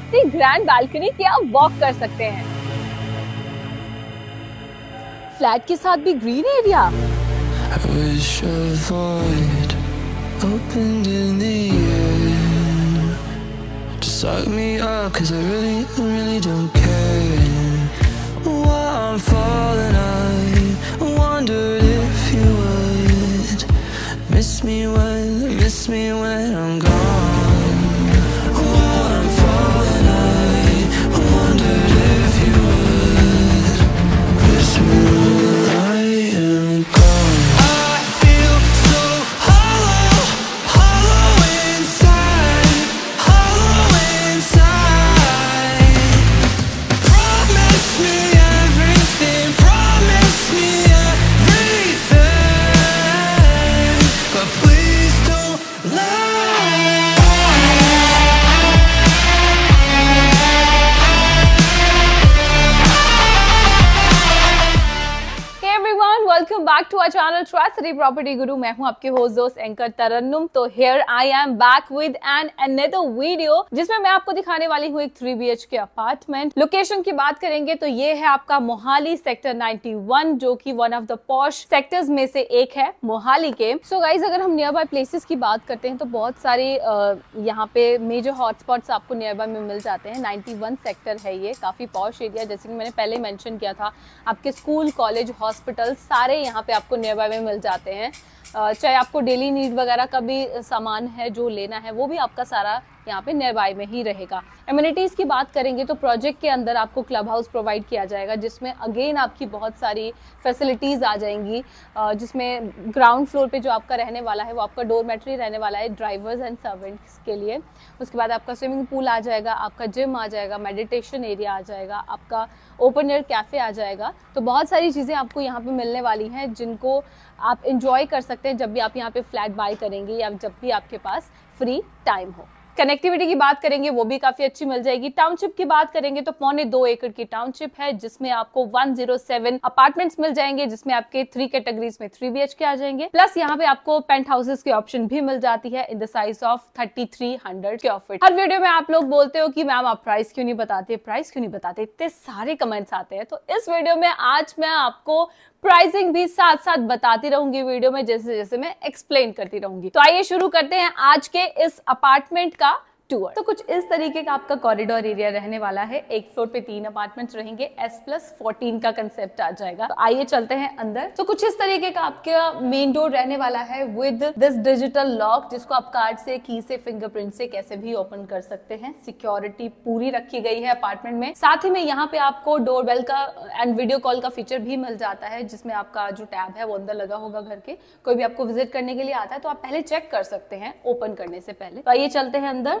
इतनी grand balcony कि आप वॉक कर सकते हैं फ्लैट के साथ भी green area suck me up, cause I really, really don't care. While I'm falling, I wondered if you would miss me when, miss me when City Property Guru. मैं हूँ आपके होस्ट दोस्त एंकर तरन्नुम। तो here I am back with an another video, जिसमें मैं आपको दिखाने वाली हूँ एक 3 BH के अपार्टमेंट लोकेशन की बात करेंगे तो ये है आपका मोहाली सेक्टर 91 जो कि one of the posh sectors में से एक है मोहाली के। सो so गाइज़ अगर हम नियर बाय प्लेसेस की बात करते हैं तो बहुत सारे यहाँ पे मेजर हॉटस्पॉट्स आपको नियर बाय में मिल जाते हैं। 91 सेक्टर है ये, काफ़ी पॉश एरिया जैसे कि मैंने पहले मेंशन किया था। आपके स्कूल कॉलेज हॉस्पिटल सारे यहाँ पे आपको नियर बाय में मिल जाते हैं। चाहे आपको डेली नीड वगैरह का भी सामान है, जो लेना है, वो भी आपका सारा यहाँ पे नियर बाय में ही रहेगा। एम्यूनिटीज़ की बात करेंगे तो प्रोजेक्ट के अंदर आपको क्लब हाउस प्रोवाइड किया जाएगा, जिसमें अगेन आपकी बहुत सारी फैसिलिटीज़ आ जाएँगी जिसमें ग्राउंड फ्लोर पे जो आपका रहने वाला है, वो आपका डोर डोरमेट्री रहने वाला है ड्राइवर्स एंड सर्वेंट्स के लिए। उसके बाद आपका स्विमिंग पूल आ जाएगा, आपका जिम आ जाएगा मेडिटेशन एरिया आ जाएगा, आपका ओपन एयर कैफ़े आ जाएगा। तो बहुत सारी चीज़ें आपको यहाँ पे मिलने वाली हैं, जिनको आप इंजॉय कर सकते हैं जब भी आप यहाँ पे फ्लैट बाय करेंगे या जब भी आपके पास फ्री टाइम हो। कनेक्टिविटी की बात करेंगे, वो भी काफ़ी अच्छी मिल जाएगी। टाउनशिप की बात करेंगे तो पौने दो एकड़ की टाउनशिप है, जिसमें आपको 107 अपार्टमेंट्स मिल जाएँगे, जिसमें आपके थ्री कैटेगरीज में थ्री बीएच के आ जाएँगे। प्लस यहाँ पे आपको पेंट हाउसेस की ऑप्शन भी मिल जाती है in the size of thirty three hundred her video में आप लोग बोलते हो कि, मैम, आप प्राइस क्यों नहीं बताते? प्राइस क्यों नहीं बताते? इतने सारे कमेंट्स आते हैं। तो इस वीडियो में आज मैं आपको प्राइसिंग भी साथ साथ बताती रहूँगी वीडियो में जैसे जैसे मैं एक्सप्लेन करती रहूँगी। तो आइए शुरू करते हैं आज के इस अपार्टमेंट का टूर। तो कुछ इस तरीके का आपका कॉरिडोर एरिया रहने वाला है। एक फ्लोर पे तीन अपार्टमेंट्स रहेंगे। एस प्लस फोर्टीन का कंसेप्ट आ जाएगा। तो आइए चलते हैं अंदर। तो कुछ इस तरीके का आपका मेन डोर रहने वाला है विद दिस डिजिटल लॉक जिसको आप कार्ड से की से फिंगरप्रिंट से कैसे भी ओपन कर सकते हैं। सिक्योरिटी पूरी रखी गई है अपार्टमेंट में। साथ ही में यहाँ पे आपको डोर बेल का एंड वीडियो कॉल का फीचर भी मिल जाता है, जिसमें आपका जो टैब है वो अंदर लगा होगा घर के। कोई भी आपको विज़िट करने के लिए आता है तो आप पहले चेक कर सकते हैं ओपन करने से पहले। तो आइए चलते हैं अंदर।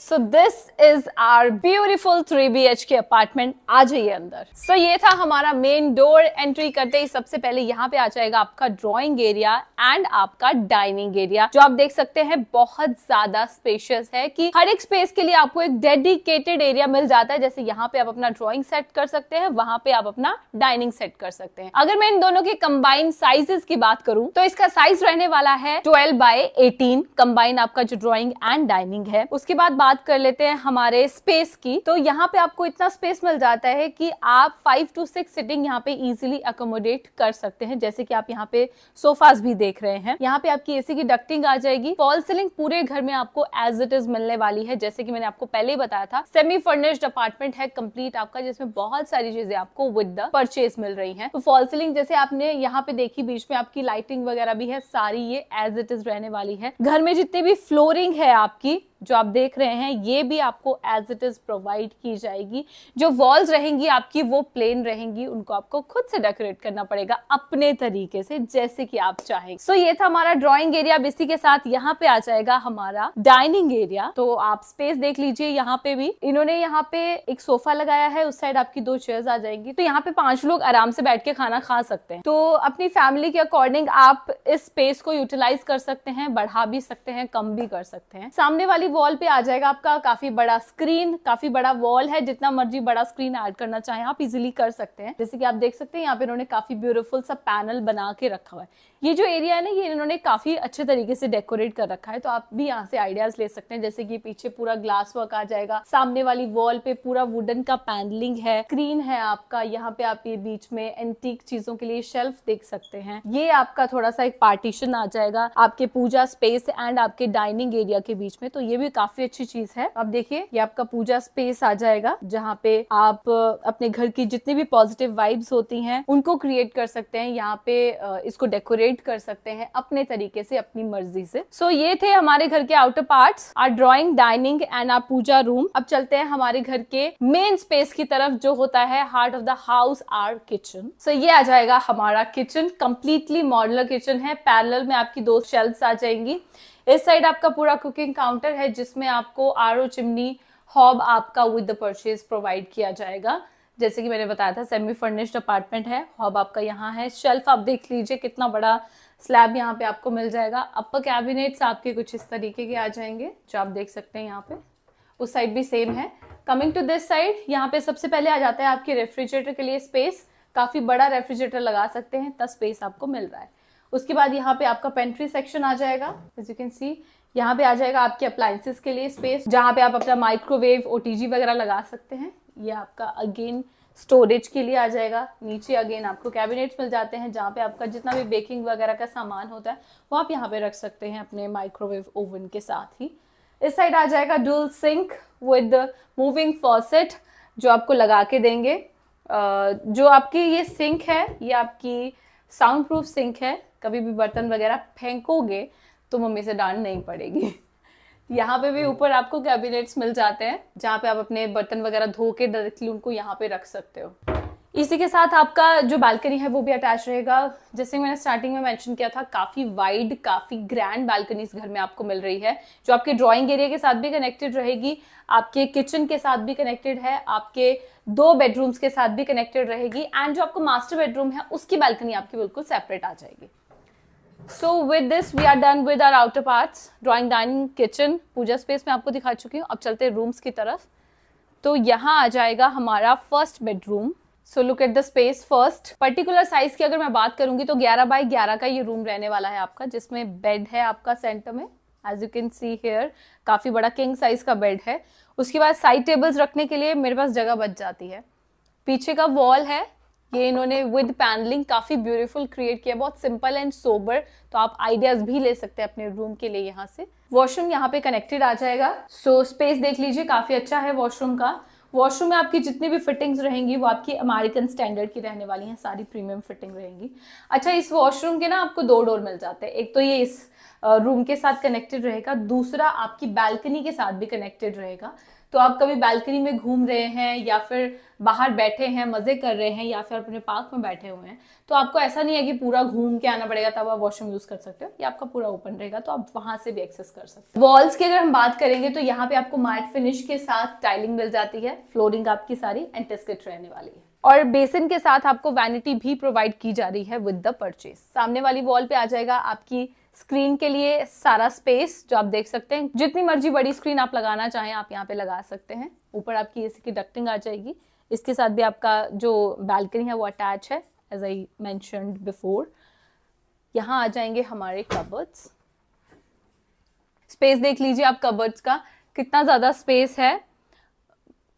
So this is our beautiful three B H K apartment आ जाइए अंदर। सो so, ये था हमारा मेन डोर एंट्री करते ही सबसे पहले यहाँ पे आ जाएगा आपका ड्रॉइंग एरिया एंड आपका डाइनिंग एरिया जो आप देख सकते हैं बहुत ज़्यादा स्पेशियस है कि हर एक स्पेस के लिए आपको एक डेडिकेटेड एरिया मिल जाता है। जैसे यहाँ पे आप अपना ड्रॉइंग सेट कर सकते हैं वहाँ पे आप अपना डाइनिंग सेट कर सकते हैं। अगर मैं इन दोनों के कंबाइंड साइजेस की बात करूँ तो इसका साइज़ रहने वाला है ट्वेल्व बाय एटीन कंबाइन आपका जो ड्रॉइंग एंड डाइनिंग है। उसके बाद बात कर लेते हैं हमारे स्पेस की। तो यहाँ पे आपको इतना स्पेस मिल जाता है कि आप फाइव टू सिक्स सिटिंग यहाँ पे इजिली अकोमोडेट कर सकते हैं, जैसे कि आप यहाँ पे सोफाज भी देख रहे हैं। यहाँ पे आपकी एसी की डक्टिंग आ जाएगी। फॉल सीलिंग पूरे घर में आपको एज इट इज़ मिलने वाली है, जैसे कि मैंने आपको पहले बताया था। सेमी फर्निश्ड अपार्टमेंट है कंप्लीट आपका, जिसमें बहुत सारी चीज़ें आपको विद द परचेज मिल रही है। तो फॉल सीलिंग जैसे आपने यहाँ पे देखी, बीच में आपकी लाइटिंग वगैरह भी है, सारी ये एज इट इज़ रहने वाली है। घर में जितनी भी फ्लोरिंग है आपकी जो आप देख रहे हैं ये भी आपको एज इट इज़ प्रोवाइड की जाएगी। जो वॉल्स रहेंगी आपकी वो प्लेन रहेंगी उनको आपको खुद से डेकोरेट करना पड़ेगा अपने तरीके से जैसे कि आप चाहें। सो so, ये था हमारा ड्राइंग एरिया अब इसी के साथ यहाँ पे आ जाएगा हमारा डाइनिंग एरिया तो आप स्पेस देख लीजिए यहाँ पे भी। इन्होंने यहाँ पे एक सोफा लगाया है उस साइड आपकी दो चेयर आ जाएँगी। तो यहाँ पे पाँच लोग आराम से बैठ के खाना खा सकते हैं। तो अपनी फैमिली के अकॉर्डिंग आप इस स्पेस को यूटिलाइज कर सकते हैं बढ़ा भी सकते हैं कम भी कर सकते हैं। सामने वाली वॉल पे आ जाएगा आपका काफ़ी बड़ा स्क्रीन काफ़ी बड़ा वॉल है, जितना मर्ज़ी बड़ा स्क्रीन ऐड करना चाहें, आप इजिली कर सकते हैं। जैसे कि आप देख सकते हैं, यहाँ पे इन्होंने काफ़ी ब्यूटीफुल सा पैनल बना के रखा हुआ है। ये जो एरिया है ना, ये इन्होंने काफ़ी अच्छे तरीके से डेकोरेट कर रखा है तो आप भी यहाँ से आइडियाज़ ले सकते हैं। जैसे कि पीछे पूरा ग्लास वर्क आ जाएगा, सामने वाली वॉल पे पूरा वुडन का पैनलिंग है स्क्रीन है आपका, यहाँ पे आप ये बीच में एंटीक चीज़ों के लिए शेल्फ देख सकते हैं। ये आपका थोड़ा सा एक पार्टीशन आ जाएगा, आपके पूजा स्पेस एंड आपके डाइनिंग एरिया के बीच में तो ये भी काफ़ी अच्छी चीज़ है। अब देखिए, ये आपका पूजा स्पेस आ जाएगा, जहाँ पे आप अपने घर की जितनी भी पॉजिटिव वाइब्स होती हैं, उनको क्रिएट कर सकते हैं। यहाँ पे इसको डेकोरेट कर सकते हैं अपने तरीके से अपनी मर्ज़ी से। सो so, ये थे हमारे घर के outer parts our drawing dining and our puja room अब चलते हैं हमारे घर के मेन स्पेस की तरफ़ जो होता है heart of the house our kitchen so ये आ जाएगा हमारा किचन कंप्लीटली मॉडलर किचन है। पैरेलल में आपकी दो शेल्फ्स आ जाएँगी। इस साइड आपका पूरा कुकिंग काउंटर है जिसमें आपको आरओ चिमनी हॉब आपका विद द परचेज प्रोवाइड किया जाएगा। जैसे कि मैंने बताया था सेमी फर्निश्ड अपार्टमेंट है। हॉब आपका यहाँ है। शेल्फ आप देख लीजिए, कितना बड़ा स्लैब यहाँ पे आपको मिल जाएगा। अपर कैबिनेट्स आपके कुछ इस तरीके के आ जाएँगे, जो आप देख सकते हैं यहाँ पे। उस साइड भी सेम है। कमिंग टू दिस साइड यहाँ पे सबसे पहले आ जाता है आपके रेफ्रिजरेटर के लिए स्पेस काफ़ी बड़ा रेफ्रिजरेटर लगा सकते हैं, इतना स्पेस आपको मिल रहा है। उसके बाद यहाँ पे आपका पेंट्री सेक्शन आ जाएगा। एज यू कैन सी यहाँ पे आ जाएगा आपके अप्लायंसेस के लिए स्पेस जहाँ पे आप अपना माइक्रोवेव ओटीजी वगैरह लगा सकते हैं। ये आपका अगेन स्टोरेज के लिए आ जाएगा। नीचे अगेन आपको कैबिनेट्स मिल जाते हैं, जहाँ पे आपका जितना भी बेकिंग वगैरह का सामान होता है, वो आप यहाँ पे रख सकते हैं अपने माइक्रोवेव ओवन के साथ ही। इस साइड आ जाएगा dual sink with moving faucet जो आपको लगा के देंगे। जो आपकी ये सिंक है, ये आपकी साउंड प्रूफ सिंक है। कभी भी बर्तन वगैरह फेंकोगे तो मम्मी से डांट नहीं पड़ेगी। यहाँ पे भी ऊपर आपको कैबिनेट्स मिल जाते हैं जहाँ पे आप अपने बर्तन वगैरह धो के डायरेक्टली उनको यहाँ पे रख सकते हो। इसी के साथ आपका जो बालकनी है वो भी अटैच रहेगा। जैसे मैंने स्टार्टिंग में मेंशन किया था काफ़ी वाइड काफ़ी ग्रैंड बालकनी इस घर में आपको मिल रही है जो आपके ड्राइंग एरिया के साथ भी कनेक्टेड रहेगी आपके किचन के साथ भी कनेक्टेड है आपके दो बेडरूम्स के साथ भी कनेक्टेड रहेगी एंड जो आपको मास्टर बेडरूम है उसकी बालकनी आपकी बिल्कुल सेपरेट आ जाएगी। So with this we are done with our outer parts drawing dining kitchen puja space में आपको दिखा चुकी हूँ। अब चलते हैं रूम्स की तरफ़। तो यहाँ आ जाएगा हमारा first bedroom so look at the space first particular size की अगर मैं बात करूँगी तो 11 बाई 11 का ये रूम रहने वाला है आपका, जिसमें बेड है आपका सेंटर में। As you can see here काफ़ी बड़ा किंग साइज़ का बेड है। उसके बाद साइड टेबल्स रखने के लिए मेरे पास जगह बच जाती है। पीछे का वॉल है ये इन्होंने विद पैनलिंग काफ़ी ब्यूटीफुल क्रिएट किया बहुत सिंपल एंड सोबर तो आप आइडियाज़ भी ले सकते हैं अपने रूम के लिए यहाँ से। वॉशरूम यहाँ पे कनेक्टेड आ जाएगा। सो so, स्पेस देख लीजिए काफ़ी अच्छा है वॉशरूम का। वॉशरूम में आपकी जितनी भी फिटिंग्स रहेंगी वो आपकी अमेरिकन स्टैंडर्ड की रहने वाली हैं सारी प्रीमियम फिटिंग रहेंगी। अच्छा इस वॉशरूम के ना आपको दो डोर मिल जाते हैं। एक तो ये इस रूम के साथ कनेक्टेड रहेगा दूसरा आपकी बैल्कनी के साथ भी कनेक्टेड रहेगा। तो आप कभी बालकनी में घूम रहे हैं या फिर बाहर बैठे हैं, मज़े कर रहे हैं, या फिर अपने पार्क में बैठे हुए हैं तो आपको ऐसा नहीं है कि पूरा घूम के आना पड़ेगा तब आप वॉशरूम यूज़ कर सकते हो, ये आपका पूरा ओपन रहेगा तो आप वहाँ से भी एक्सेस कर सकते हो। वॉल्स की अगर हम बात करेंगे तो यहाँ पे आपको मैट फिनिश के साथ टाइलिंग मिल जाती है फ्लोरिंग आपकी सारी एंटेस्केट रहने वाली है। और बेसिन के साथ आपको वैनिटी भी प्रोवाइड की जा रही है विद द परचेज सामने वाली वॉल पे आ जाएगा आपकी स्क्रीन के लिए सारा स्पेस जो आप देख सकते हैं। जितनी मर्ज़ी बड़ी स्क्रीन आप लगाना चाहें, आप यहाँ पे लगा सकते हैं। ऊपर आपकी एसी की डक्टिंग आ जाएगी। इसके साथ भी आपका जो बैल्कनी है, वो अटैच है एज आई मैंशनड बिफोर यहाँ आ जाएँगे हमारे कबर्ड्स स्पेस देख लीजिए आप कबर्ड्स का। कितना ज़्यादा स्पेस है।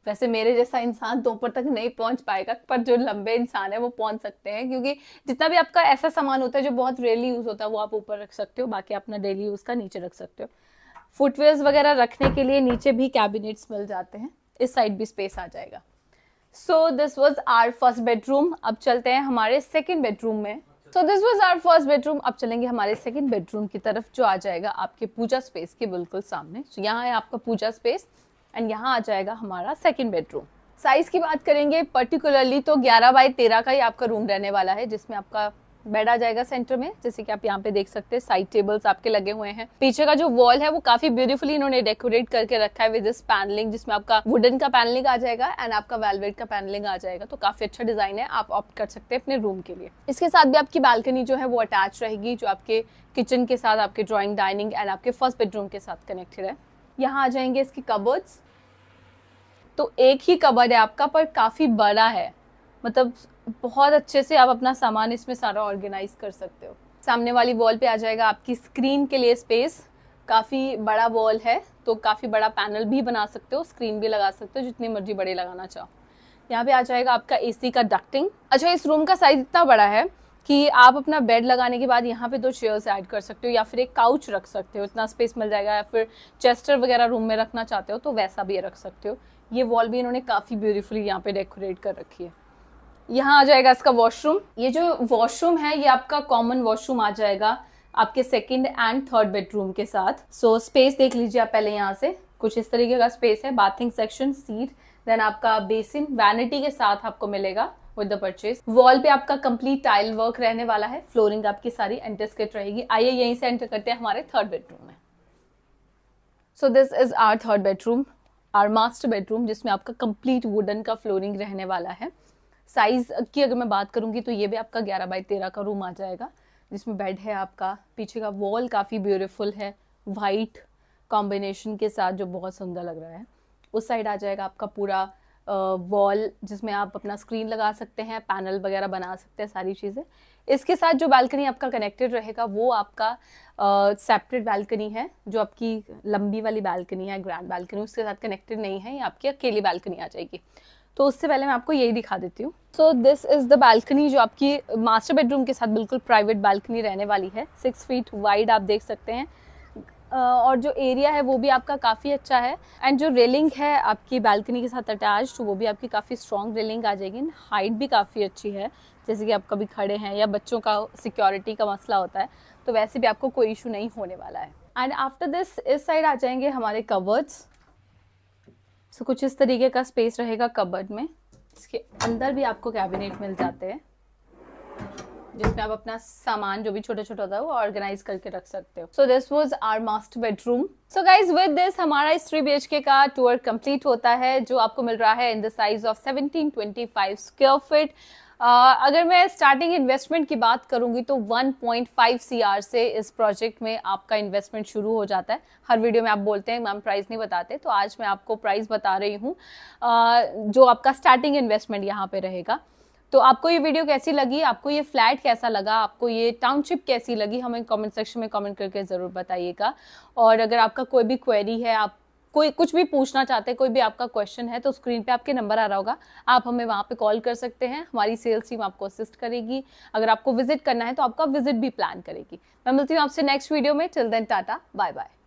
वैसे मेरे जैसा इंसान दोपहर तक नहीं पहुँच पाएगा पर जो लंबे इंसान है वो पहुँच सकते हैं क्योंकि जितना भी आपका ऐसा सामान होता है जो बहुत रेयरली यूज़ होता है वो आप ऊपर रख सकते हो बाकी अपना डेली यूज़ का नीचे रख सकते हो। फुटवेयर्स वगैरह रखने के लिए नीचे भी कैबिनेट्स मिल जाते हैं इस साइड भी स्पेस आ जाएगा। So this was our first bedroom अब चलते हैं हमारे सेकेंड बेडरूम में। So this was our first bedroom अब चलेंगे हमारे सेकेंड बेडरूम की तरफ़ जो आ जाएगा आपके पूजा स्पेस के बिल्कुल सामने। So, यहाँ है आपका पूजा स्पेस एंड यहाँ आ जाएगा हमारा सेकेंड बेडरूम साइज़ की बात करेंगे पर्टिकुलरली तो 11 बाई 13 का ही आपका रूम रहने वाला है, जिसमें आपका बेड आ जाएगा सेंटर में, जैसे कि आप यहाँ पे देख सकते हैं साइड टेबल्स आपके लगे हुए हैं. पीछे का जो वॉल है, वो काफ़ी ब्यूटीफुली इन्होंने डेकोरेट करके रखा है विद दिस पैनलिंग जिसमें आपका वुडन का पैनलिंग आ जाएगा एंड आपका वेलवेट का पैनलिंग आ जाएगा. तो काफ़ी अच्छा डिज़ाइन है, आप ऑप्ट कर सकते हैं अपने रूम के लिए. इसके साथ भी आपकी बालकनी जो है, वो अटैच रहेगी, जो आपके किचन के साथ, आपके ड्रॉइंग डाइनिंग एंड आपके फ़र्स्ट बेडरूम के साथ कनेक्टेड है. यहाँ आ जाएँगे इसकी कबर्ड्स तो एक ही कबर्ड है आपका, पर काफ़ी बड़ा है। मतलब बहुत अच्छे से आप अपना सामान इसमें सारा ऑर्गेनाइज कर सकते हो। सामने वाली वॉल पे आ जाएगा आपकी स्क्रीन के लिए स्पेस काफ़ी बड़ा वॉल है तो काफ़ी बड़ा पैनल भी बना सकते हो स्क्रीन भी लगा सकते हो, जितनी मर्ज़ी बड़े लगाना चाहो। यहाँ पे आ जाएगा आपका एसी का डक्टिंग अच्छा इस रूम का साइज़ इतना बड़ा है कि आप अपना बेड लगाने के बाद यहाँ पे दो चेयर्स ऐड कर सकते हो या फिर एक काउच रख सकते हो। इतना स्पेस मिल जाएगा या फिर चेस्टर वगैरह रूम में रखना चाहते हो तो वैसा भी रख सकते हो। ये वॉल भी इन्होंने काफ़ी ब्यूटीफुली यहाँ पे डेकोरेट कर रखी है। यहाँ आ जाएगा इसका वॉशरूम ये जो वॉशरूम है ये आपका कॉमन वॉशरूम आ जाएगा आपके सेकेंड एंड थर्ड बेडरूम के साथ। सो so, स्पेस देख लीजिए आप पहले यहाँ से। कुछ इस तरीके का स्पेस है। बाथिंग सेक्शन सीट देन आपका बेसिन वैनिटी के साथ आपको मिलेगा। विद द परचेज वॉल पे आपका कंप्लीट टाइल वर्क रहने वाला है. फ्लोरिंग आपकी सारी एंटेस्केट रहेगी. आइए यहीं से एंटर करते हैं हमारे थर्ड बेडरूम में. So this is our third bedroom our master bedroom जिसमें आपका कंप्लीट वुडन का फ्लोरिंग रहने वाला है. साइज़ की अगर मैं बात करूँगी तो ये भी आपका 11 बाई 13 का रूम आ जाएगा, जिसमें बेड है आपका. पीछे का वॉल काफ़ी ब्यूटीफुल है. वाइट कॉम्बिनेशन के साथ जो बहुत सुंदर लग रहा है, उस साइड आ जाएगा आपका पूरा वॉल जिसमें आप अपना स्क्रीन लगा सकते हैं पैनल वगैरह बना सकते हैं, सारी चीज़ें। इसके साथ जो बालकनी आपका कनेक्टेड रहेगा, वो आपका सेपरेट बालकनी है, जो आपकी लंबी वाली बालकनी है ग्रैंड बालकनी उसके साथ कनेक्टेड नहीं है, ये आपकी अकेली बालकनी आ जाएगी। तो उससे पहले मैं आपको यही दिखा देती हूँ। So this is the balcony जो आपकी मास्टर बेडरूम के साथ बिल्कुल प्राइवेट बालकनी रहने वाली है। सिक्स फीट वाइड आप देख सकते हैं। और जो एरिया है वो भी आपका काफ़ी अच्छा है। एंड जो रेलिंग है आपकी बालकनी के साथ अटैच वो भी आपकी काफ़ी स्ट्रॉन्ग रेलिंग आ जाएगी। हाइट भी काफ़ी अच्छी है। जैसे कि आप कभी खड़े हैं या बच्चों का सिक्योरिटी का मसला होता है तो वैसे भी आपको कोई इशू नहीं होने वाला है। एंड आफ्टर दिस इस साइड आ जाएँगे हमारे कवर्ड्स सो so, कुछ इस तरीके का स्पेस रहेगा कबर्ड में। इसके अंदर भी आपको कैबिनेट मिल जाते हैं। जिसमें आप अपना सामान जो भी छोटा छोटा होता है वो ऑर्गेनाइज करके रख सकते हो। So this was our master bedroom so guys with this हमारा इस थ्री बी का टूर कंप्लीट होता है, जो आपको मिल रहा है in the size of 1725 square feet अगर मैं स्टार्टिंग इन्वेस्टमेंट की बात करूँगी तो 1.5 सीआर से इस प्रोजेक्ट में आपका इन्वेस्टमेंट शुरू हो जाता है। हर वीडियो में आप बोलते हैं, मैम प्राइस नहीं बताते। तो आज मैं आपको प्राइस बता रही हूँ जो आपका स्टार्टिंग इन्वेस्टमेंट यहाँ पे रहेगा। तो आपको ये वीडियो कैसी लगी? आपको ये फ्लैट कैसा लगा? आपको ये टाउनशिप कैसी लगी? हमें कमेंट सेक्शन में कमेंट करके ज़रूर बताइएगा। और अगर आपका कोई भी क्वेरी है, आप कोई कुछ भी पूछना चाहते हैं, कोई भी आपका क्वेश्चन है तो स्क्रीन पे आपके नंबर आ रहा होगा। आप हमें वहाँ पे कॉल कर सकते हैं। हमारी सेल्स टीम आपको असिस्ट करेगी। अगर आपको विज़िट करना है तो आपका विज़िट भी प्लान करेगी। मैं मिलती हूँ आपसे नेक्स्ट वीडियो में। Till then tata bye bye